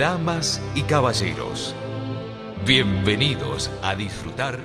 Damas y caballeros, bienvenidos a disfrutar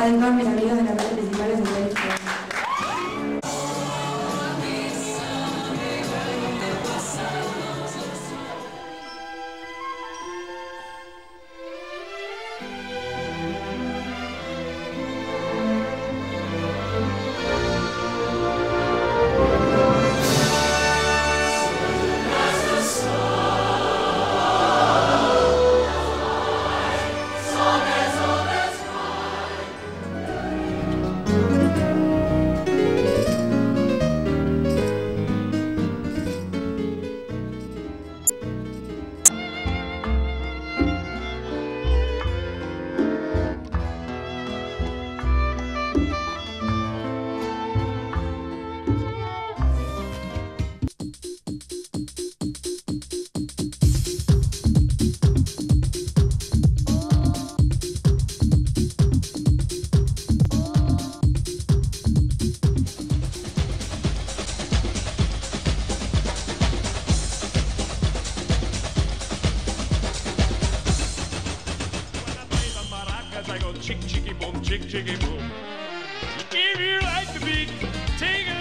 Además, mis amigos de la parte principal es chick chicky boom, chick chicky boom. If you like the beat, take a